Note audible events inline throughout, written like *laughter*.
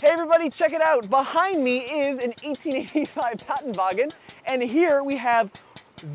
Hey everybody, check it out. Behind me is an 1885 Patentwagen, and here we have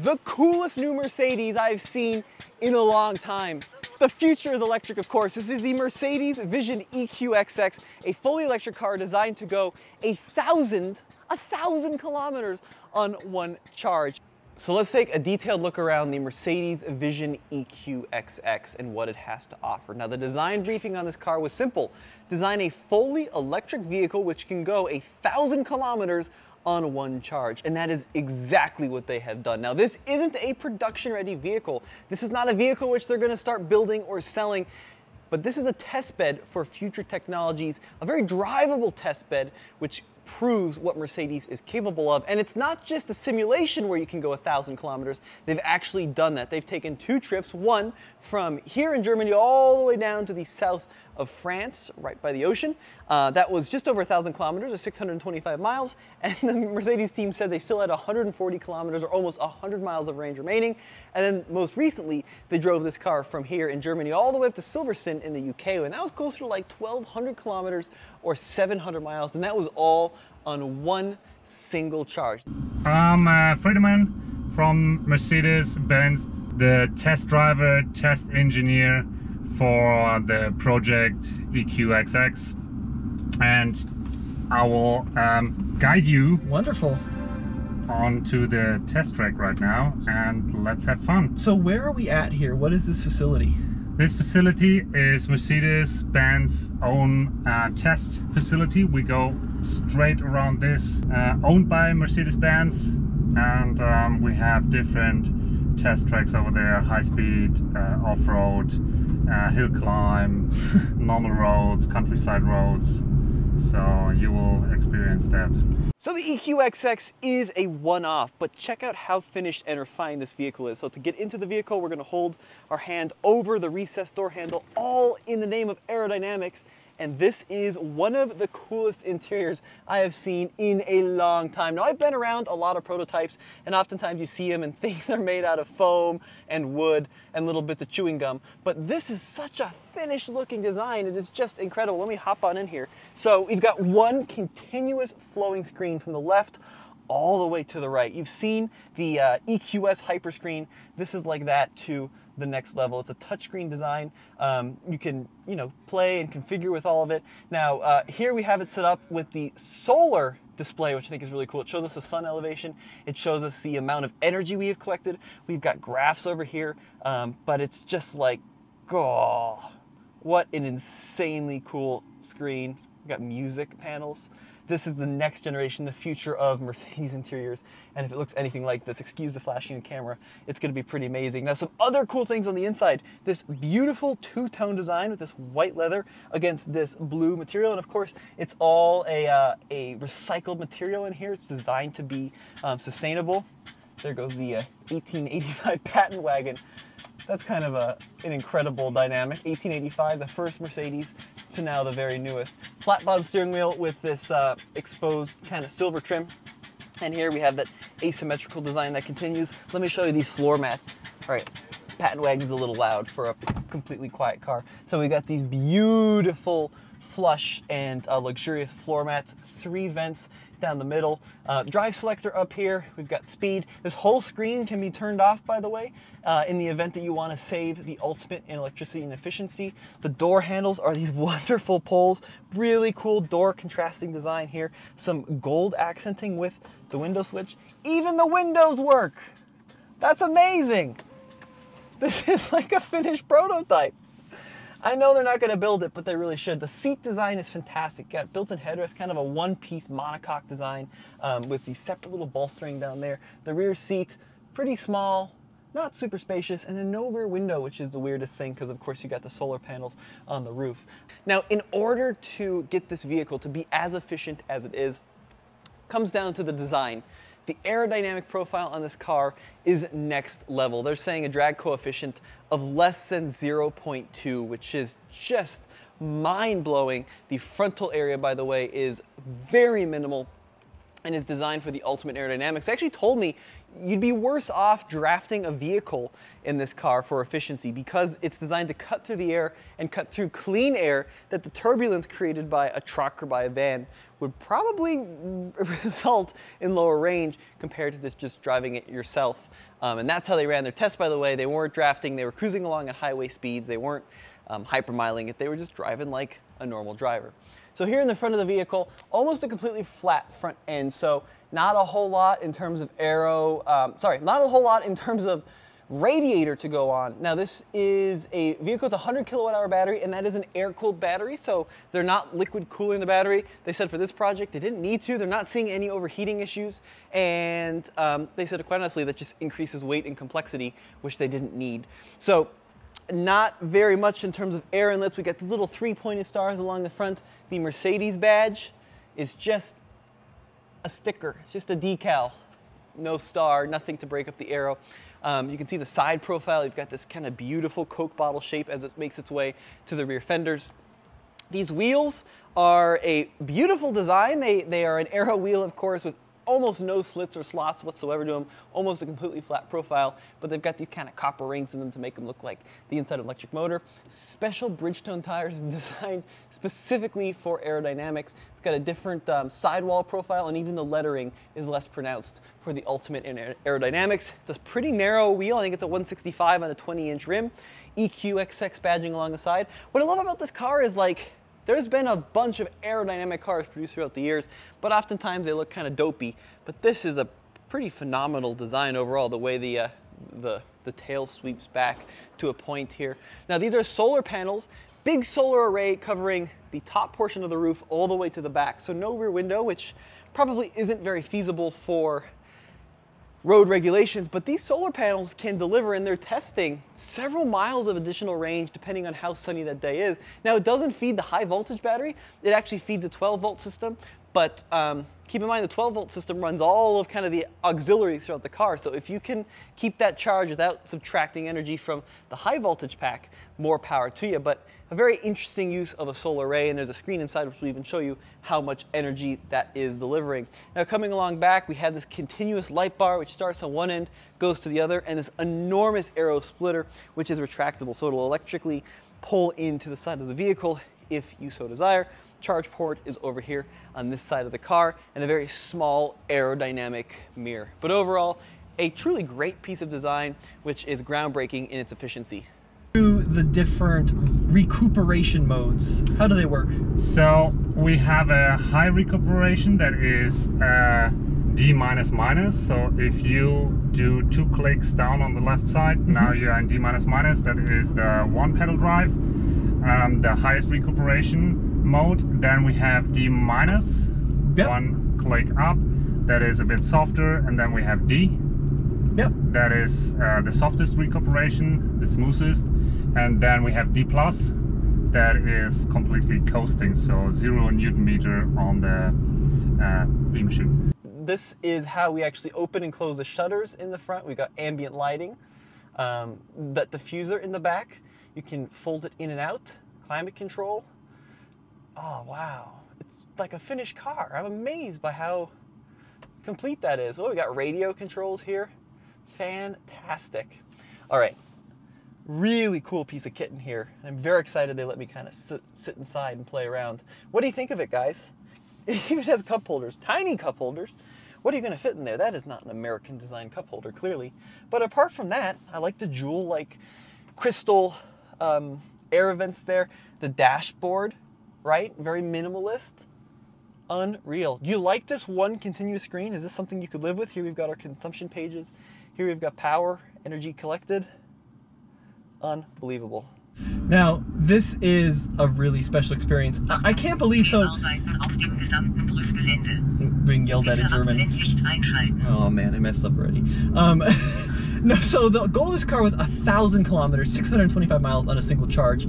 the coolest new Mercedes I've seen in a long time. The future is electric, of course. This is the Mercedes Vision EQXX, a fully electric car designed to go a thousand, a thousand kilometers on one charge. So let's take a detailed look around the Mercedes Vision EQXX and what it has to offer. Now the design briefing on this car was simple. Design a fully electric vehicle which can go a thousand kilometers on one charge. And that is exactly what they have done. Now this isn't a production ready vehicle. This is not a vehicle which they're gonna start building or selling but this is a test bed for future technologies, a very drivable test bed, which proves what Mercedes is capable of. And it's not just a simulation where you can go a thousand kilometers. They've actually done that. They've taken two trips, one from here in Germany all the way down to the south of France, right by the ocean. Uh, that was just over a thousand kilometers or 625 miles. *laughs* And the Mercedes team said they still had 140 kilometers or almost 100 miles of range remaining. And then most recently, they drove this car from here in Germany all the way up to Silverstone in the UK. And that was closer to like 1,200 kilometers or 700 miles. And that was all on one single charge. I'm uh, Friedemann from Mercedes-Benz, the test driver, test engineer for the project EQXX. And I will um, guide you Wonderful. onto the test track right now and let's have fun. So where are we at here? What is this facility? This facility is Mercedes-Benz own uh, test facility. We go straight around this, uh, owned by Mercedes-Benz, and um, we have different test tracks over there: high speed, uh, off-road, uh, hill climb, *laughs* normal roads, countryside roads. So you will experience that. So the EQXX is a one-off, but check out how finished and refined this vehicle is. So to get into the vehicle, we're gonna hold our hand over the recessed door handle, all in the name of aerodynamics. And this is one of the coolest interiors I have seen in a long time. Now I've been around a lot of prototypes and oftentimes you see them and *laughs* things are made out of foam and wood and little bits of chewing gum. But this is such a finished looking design. It is just incredible. Let me hop on in here. So we've got one continuous flowing screen from the left all the way to the right. You've seen the uh, EQS Hyperscreen. This is like that to the next level. It's a touchscreen design. Um, you can, you know, play and configure with all of it. Now, uh, here we have it set up with the solar display, which I think is really cool. It shows us the sun elevation. It shows us the amount of energy we have collected. We've got graphs over here, um, but it's just like, oh, what an insanely cool screen. We've got music panels. This is the next generation, the future of Mercedes *laughs* interiors. And if it looks anything like this, excuse the flashing camera, it's gonna be pretty amazing. Now some other cool things on the inside, this beautiful two-tone design with this white leather against this blue material. And of course, it's all a, uh, a recycled material in here. It's designed to be um, sustainable. There goes the uh, 1885 *laughs* Patentwagen. That's kind of a, an incredible dynamic. 1885, the first Mercedes, to now the very newest. Flat bottom steering wheel with this uh, exposed kind of silver trim. And here we have that asymmetrical design that continues. Let me show you these floor mats. All right, Patentwagen's a little loud for a completely quiet car. So we got these beautiful flush and uh, luxurious floor mats, three vents down the middle. Uh, drive selector up here, we've got speed. This whole screen can be turned off, by the way, uh, in the event that you want to save the ultimate in electricity and efficiency. The door handles are these *laughs* wonderful poles, really cool door contrasting design here. Some gold accenting with the window switch. Even the windows work. That's amazing. *laughs* This is like a finished prototype. I know they're not going to build it, but they really should. The seat design is fantastic. Got built-in headrest, kind of a one-piece monocoque design um, with the separate little bolstering down there. The rear seat, pretty small, not super spacious, and then no rear window, which is the weirdest thing because of course you got the solar panels on the roof. Now, in order to get this vehicle to be as efficient as it is, comes down to the design. The aerodynamic profile on this car is next level. They're saying a drag coefficient of less than 0.2, which is just mind blowing. The frontal area, by the way, is very minimal. And is designed for the ultimate aerodynamics. Actually told me you'd be worse off drafting a vehicle in this car for efficiency because it's designed to cut through the air and cut through clean air that the turbulence created by a truck or by a van would probably *laughs* result in lower range compared to just, just driving it yourself. Um, and that's how they ran their test, by the way. They weren't drafting, they were cruising along at highway speeds. They weren't um, hypermiling it, they were just driving like a normal driver. So here in the front of the vehicle, almost a completely flat front end. So not a whole lot in terms of aero, um, sorry, not a whole lot in terms of radiator to go on. Now this is a vehicle with a 100 kilowatt hour battery and that is an air cooled battery. So they're not liquid cooling the battery. They said for this project they didn't need to. They're not seeing any overheating issues. And um, they said quite honestly that just increases weight and complexity, which they didn't need. So not very much in terms of air inlets. We got these little three-pointed stars along the front. The Mercedes badge is just a sticker. It's just a decal. No star, nothing to break up the aero. Um, you can see the side profile. You've got this kind of beautiful Coke bottle shape as it makes its way to the rear fenders. These wheels are a beautiful design. They, they are an aero wheel, of course, with almost no slits or slots whatsoever to them, almost a completely flat profile, but they've got these kind of copper rings in them to make them look like the inside of an electric motor. Special Bridgestone tires *laughs* designed specifically for aerodynamics. It's got a different um, sidewall profile and even the lettering is less pronounced for the ultimate in aerodynamics. It's a pretty narrow wheel. I think it's a 165 on a 20 inch rim. EQXX badging along the side. What I love about this car is like, there's been a bunch of aerodynamic cars produced throughout the years, but oftentimes they look kind of dopey. But this is a pretty phenomenal design overall, the way the, uh, the, the tail sweeps back to a point here. Now these are solar panels, big solar array covering the top portion of the roof all the way to the back. So no rear window, which probably isn't very feasible for road regulations, but these solar panels can deliver in their testing several miles of additional range depending on how sunny that day is. Now it doesn't feed the high voltage battery, it actually feeds a 12 volt system, but um, keep in mind the 12 volt system runs all of kind of the auxiliaries throughout the car. So if you can keep that charge without subtracting energy from the high voltage pack, more power to you. But a very interesting use of a solar array and there's a screen inside which will even show you how much energy that is delivering. Now coming along back, we have this continuous light bar which starts on one end, goes to the other, and this enormous aero splitter which is retractable. So it'll electrically pull into the side of the vehicle if you so desire. Charge port is over here on this side of the car and a very small aerodynamic mirror. But overall, a truly great piece of design which is groundbreaking in its efficiency. To The different recuperation modes, how do they work? So we have a high recuperation that is uh, D minus minus. So if you do two clicks down on the left side, mm -hmm. now you're in D minus minus. That is the one pedal drive um, the highest recuperation mode. Then we have D minus, yep. one click up, that is a bit softer, and then we have D. Yep. That is uh, the softest recuperation, the smoothest, and then we have D plus, that is completely coasting, so zero newton meter on the uh, E machine. This is how we actually open and close the shutters in the front. We've got ambient lighting, um, that diffuser in the back. You can fold it in and out, climate control. Oh, wow. It's like a finished car. I'm amazed by how complete that is. Oh, we got radio controls here. Fantastic. All right. Really cool piece of kit in here. I'm very excited they let me kind of sit, sit inside and play around. What do you think of it, guys? *laughs* It even has cup holders, tiny cup holders. What are you going to fit in there? That is not an American design cup holder, clearly. But apart from that, I like the jewel like crystal um, air vents there. The dashboard, right? Very minimalist. Unreal. Do you like this one continuous screen? Is this something you could live with? Here we've got our consumption pages. Here we've got power, energy collected. Unbelievable. Now, this is a really special experience. I, I can't believe so. Being yelled at in German. Oh man, I messed up already. Um, *laughs* no, so the goal of this car was a thousand kilometers, 625 miles on a single charge.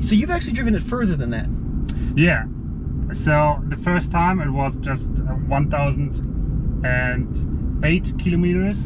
So you've actually driven it further than that. Yeah. So the first time it was just 1,008 kilometers,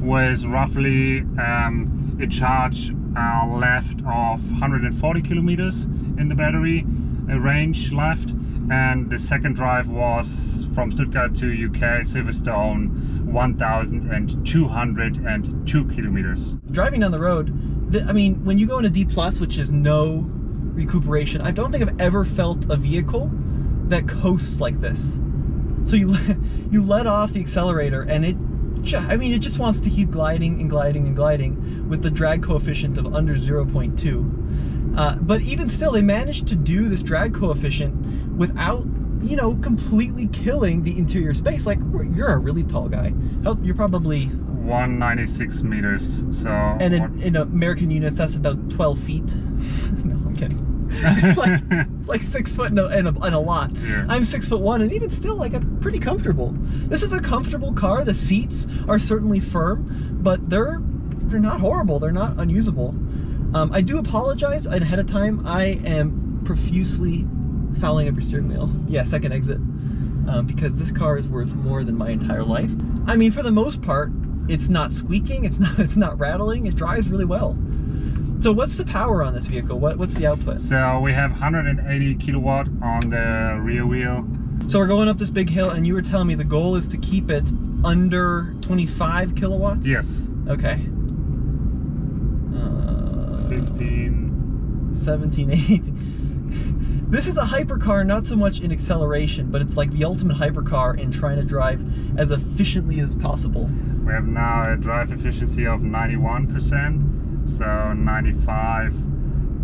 was roughly um, a charge uh, left of 140 kilometers in the battery, a range left, and the second drive was from Stuttgart to UK, Silverstone, 1,202 kilometers. Driving down the road, the, I mean, when you go into D plus, which is no recuperation, I don't think I've ever felt a vehicle that coasts like this. So you *laughs* you let off the accelerator, and it, I mean, it just wants to keep gliding and gliding and gliding with the drag coefficient of under 0.2. Uh, but even still, they managed to do this drag coefficient without you know, completely killing the interior space. Like, you're a really tall guy. You're probably 196 meters. So and in, in American units, that's about 12 feet. *laughs* no, I'm kidding. *laughs* it's like it's like six foot and a, and a, and a lot. Yeah. I'm six foot one, and even still, like I'm pretty comfortable. This is a comfortable car. The seats are certainly firm, but they're they're not horrible. They're not unusable. Um, I do apologize ahead of time. I am profusely fouling up your steering wheel. Yeah, second exit. Um, because this car is worth more than my entire life. I mean, for the most part, it's not squeaking, it's *laughs* not it's not rattling, it drives really well. So what's the power on this vehicle? What, what's the output? So we have 180 kilowatt on the rear wheel. So we're going up this big hill and you were telling me the goal is to keep it under 25 kilowatts? Yes. Okay. Uh, 15. 17, 18. This is a hypercar, not so much in acceleration, but it's like the ultimate hypercar in trying to drive as efficiently as possible. We have now a drive efficiency of 91%, so 95,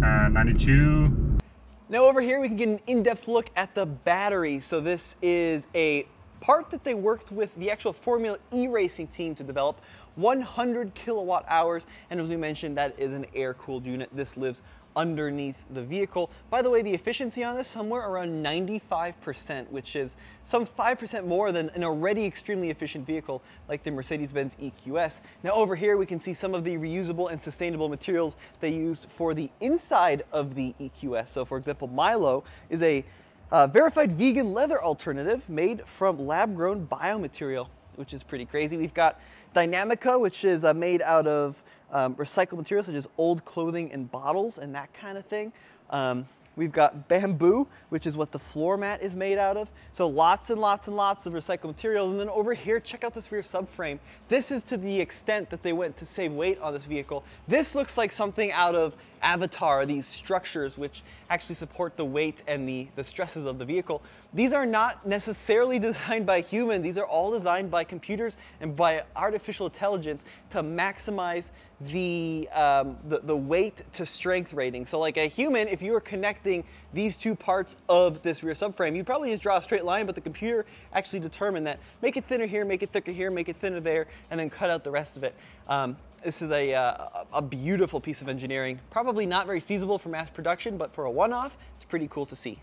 uh, 92. Now over here we can get an in-depth look at the battery. So this is a part that they worked with the actual Formula E racing team to develop 100 kilowatt hours and as we mentioned that is an air-cooled unit this lives underneath the vehicle. By the way, the efficiency on this somewhere around 95%, which is some 5% more than an already extremely efficient vehicle like the Mercedes-Benz EQS. Now over here we can see some of the reusable and sustainable materials they used for the inside of the EQS. So for example, Mylo is a uh, verified vegan leather alternative made from lab-grown biomaterial, which is pretty crazy. We've got Dinamica, which is uh, made out of um, recycled materials such as old clothing and bottles and that kind of thing. Um, We've got bamboo, which is what the floor mat is made out of. So lots and lots and lots of recycled materials. And then over here, check out this rear subframe. This is to the extent that they went to save weight on this vehicle. This looks like something out of Avatar, these structures which actually support the weight and the, the stresses of the vehicle. These are not necessarily *laughs* designed by humans. These are all designed by computers and by artificial intelligence to maximize the, um, the, the weight to strength rating. So like a human, if you were connecting these two parts of this rear subframe, you'd probably just draw a straight line, but the computer actually determined that make it thinner here, make it thicker here, make it thinner there, and then cut out the rest of it. Um, this is a, uh, a beautiful piece of engineering. Probably not very feasible for mass production, but for a one-off, it's pretty cool to see.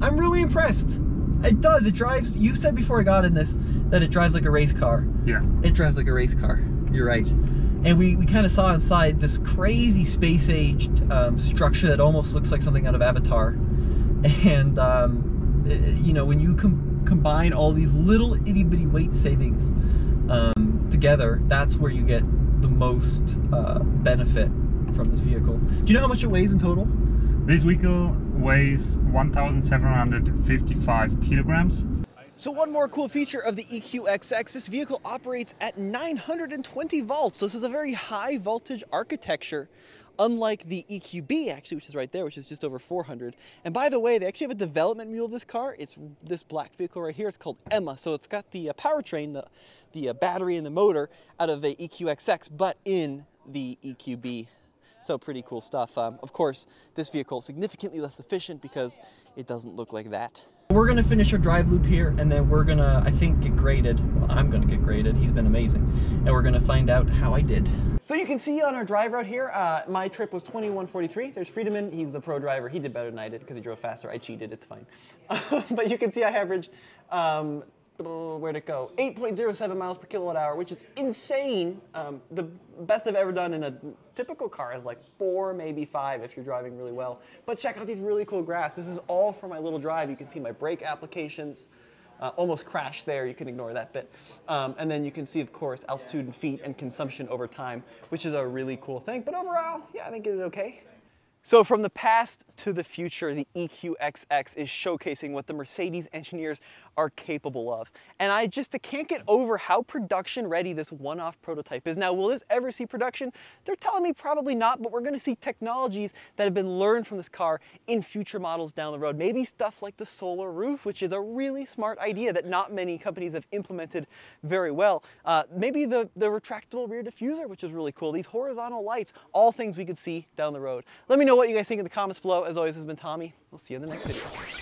I'm really impressed. It does. It drives. You said before I got in this that it drives like a race car. Yeah. It drives like a race car. You're right. And we, we kind of saw inside this crazy space-aged um, structure that almost looks like something out of Avatar. And, um, it, you know, when you com combine all these little itty-bitty weight savings um, together, that's where you get the most uh, benefit from this vehicle. Do you know how much it weighs in total? This vehicle weighs 1,755 kilograms. So one more cool feature of the EQXX, this vehicle operates at 920 volts. So this is a very high voltage architecture unlike the EQB actually, which is right there, which is just over 400. And by the way, they actually have a development mule of this car. It's this black vehicle right here. It's called Emma. So it's got the uh, powertrain, the, the uh, battery and the motor out of a EQXX, but in the EQB. So pretty cool stuff. Um, of course, this vehicle significantly less efficient because it doesn't look like that. We're gonna finish our drive loop here and then we're gonna, I think, get graded. Well, I'm gonna get graded. He's been amazing. And we're gonna find out how I did. So you can see on our drive route here, uh, my trip was 2143. There's Friedemann, he's a pro driver. He did better than I did because he drove faster. I cheated, it's fine. *laughs* but you can see I averaged um, where'd it go? 8.07 miles per kilowatt hour, which is insane. Um, the best I've ever done in a typical car is like four, maybe five if you're driving really well. But check out these really cool graphs. This is all for my little drive. You can see my brake applications. Uh, almost crashed there, you can ignore that bit. Um, and then you can see, of course, altitude and feet and consumption over time, which is a really cool thing. But overall, yeah, I think it did okay. So from the past to the future, the EQXX is showcasing what the Mercedes engineers are capable of. And I just can't get over how production ready this one-off prototype is. Now, will this ever see production? They're telling me probably not, but we're gonna see technologies that have been learned from this car in future models down the road. Maybe stuff like the solar roof, which is a really smart idea that not many companies have implemented very well. Uh, maybe the, the retractable rear diffuser, which is really cool. These horizontal lights, all things we could see down the road. Let me know what you guys think in the comments below. As always, this has been Tommy. We'll see you in the next video.